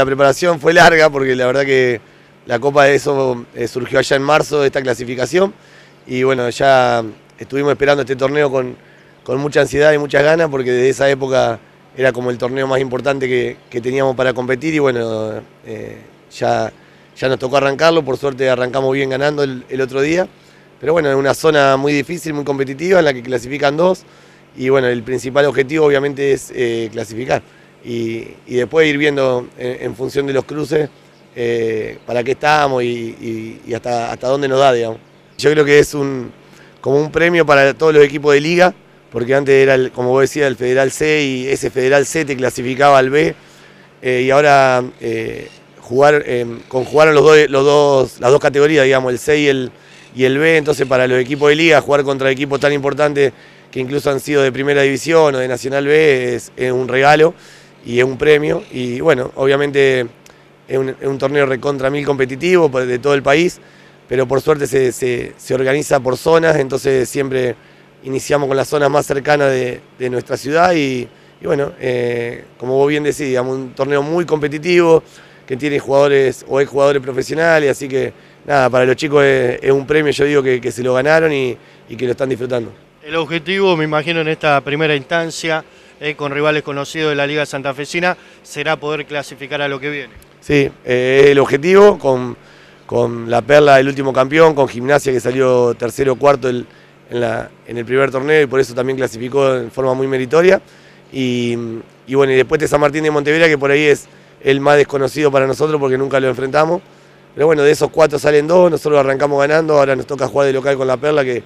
La preparación fue larga porque la verdad que la Copa de eso eh, surgió allá en marzo de esta clasificación y bueno, ya estuvimos esperando este torneo con, con mucha ansiedad y muchas ganas porque desde esa época era como el torneo más importante que, teníamos para competir y bueno, eh, ya, ya nos tocó arrancarlo, por suerte arrancamos bien ganando el, otro día, pero bueno, es una zona muy difícil, muy competitiva en la que clasifican dos y bueno, el principal objetivo obviamente es eh, clasificar y, después ir viendo en, función de los cruces eh, para qué estamos y, hasta, hasta dónde nos da, digamos. Yo creo que es un, como un premio para todos los equipos de liga, porque antes era, como vos decías, el Federal C y ese Federal C te clasificaba al B, eh, y ahora eh, jugar, conjugaron los dos, los dos, las dos categorías, digamos, el C y el, y el B, entonces para los equipos de liga jugar contra equipos tan importantes que incluso han sido de primera división o de Nacional B es un regalo y es un premio. Y bueno, obviamente es un, torneo recontra mil competitivo de todo el país, pero por suerte se, organiza por zonas, entonces siempre iniciamos con las zonas más cercanas de, nuestra ciudad y, bueno, eh, como vos bien decís, un torneo muy competitivo que tiene jugadores o jugadores profesionales, así que nada, para los chicos es, un premio, yo digo que, se lo ganaron y que lo están disfrutando. El objetivo, me imagino, en esta primera instancia eh, con rivales conocidos de la Liga Santafesina, será poder clasificar a lo que viene. Sí, eh, el objetivo con, la Perla, el último campeón, con Gimnasia que salió tercero o cuarto en, el primer torneo y por eso también clasificó en forma muy meritoria. Y, bueno, y después de San Martín de Montevera, que por ahí es el más desconocido para nosotros porque nunca lo enfrentamos. Pero bueno, de esos cuatro salen dos, nosotros arrancamos ganando, ahora nos toca jugar de local con la Perla, que,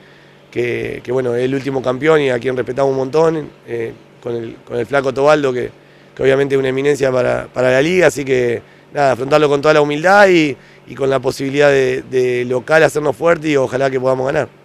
que, bueno, es el último campeón y a quien respetamos un montón. Eh, con el, con el flaco Tobaldo, que, obviamente es una eminencia para, la liga, así que nada, afrontarlo con toda la humildad y, con la posibilidad de, de local hacernos fuerte y ojalá que podamos ganar.